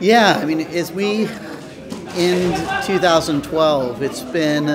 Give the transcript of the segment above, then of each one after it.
Yeah, I mean, as we end 2012, it's been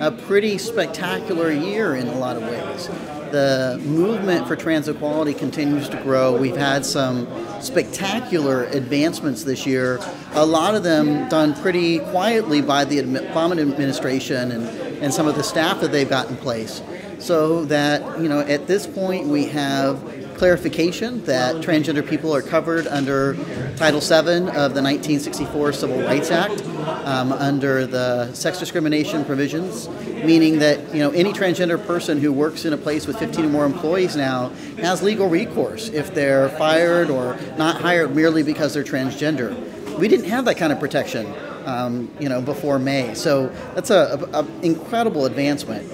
a pretty spectacular year in a lot of ways. The movement for trans equality continues to grow. We've had some spectacular advancements this year, a lot of them done pretty quietly by the Obama administration and, and some of the staff that they've got in place. So that, you know, at this point we have clarification that transgender people are covered under Title VII of the 1964 Civil Rights Act um, under the sex discrimination provisions, meaning that you know any transgender person who works in a place with 15 or more employees now has legal recourse if they're fired or not hired merely because they're transgender. We didn't have that kind of protection, um, you know, before May. So that's a, a, a incredible advancement.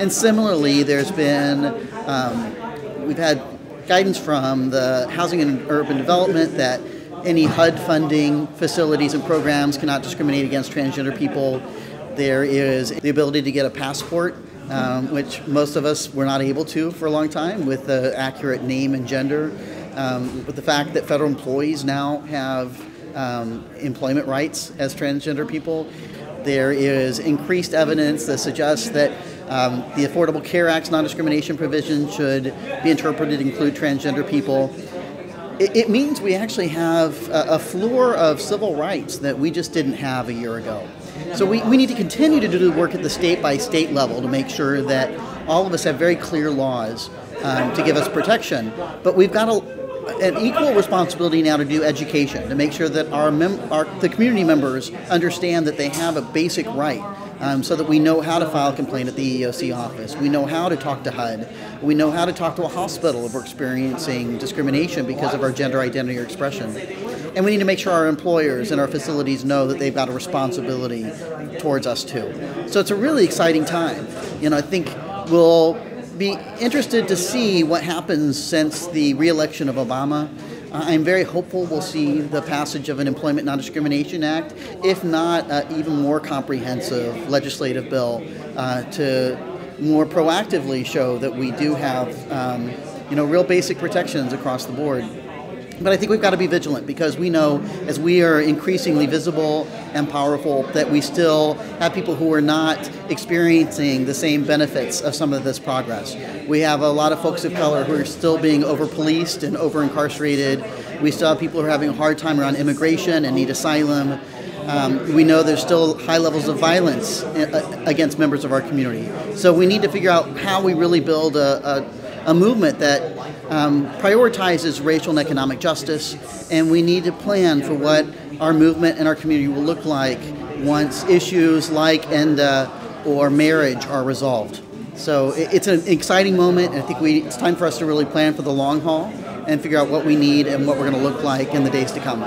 And similarly, there's been um, we've had guidance from the Housing and Urban Development that any HUD funding facilities and programs cannot discriminate against transgender people. There is the ability to get a passport, um, which most of us were not able to for a long time with the accurate name and gender. Um, with the fact that federal employees now have um, employment rights as transgender people, there is increased evidence that suggests that um, the Affordable Care Act's non discrimination provision should be interpreted to include transgender people. It, it means we actually have a, a, floor of civil rights that we just didn't have a year ago. So we, we need to continue to do the work at the state by state level to make sure that all of us have very clear laws um, to give us protection. But we've got a, an equal responsibility now to do education to make sure that our, mem- our the community members understand that they have a basic right um, so that we know how to file a complaint at the EEOC office. We know how to talk to HUD. We know how to talk to a hospital if we're experiencing discrimination because of our gender identity or expression. And we need to make sure our employers and our facilities know that they've got a responsibility towards us too. So it's a really exciting time. You know, I think we'll be interested to see what happens since the reelection of Obama. Uh, I'm very hopeful we'll see the passage of an Employment Non Discrimination Act, if not uh, even more comprehensive legislative bill uh, to more proactively show that we do have um, you know, real basic protections across the board. But I think we've got to be vigilant because we know as we are increasingly visible and powerful that we still have people who are not experiencing the same benefits of some of this progress. We have a lot of folks of color who are still being over policed and over incarcerated. We still have people who are having a hard time around immigration and need asylum. Um, we know there's still high levels of violence uh, against members of our community. So we need to figure out how we really build a, a a movement that um, prioritizes racial and economic justice, and we need to plan for what our movement and our community will look like once issues like ENDA or marriage are resolved. So it's an exciting moment, and I think we, it's time for us to really plan for the long haul and figure out what we need and what we're going to look like in the days to come.